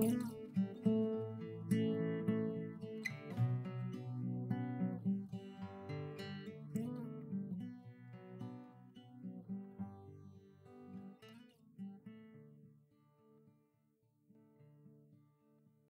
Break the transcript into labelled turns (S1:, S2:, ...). S1: Mm-hmm.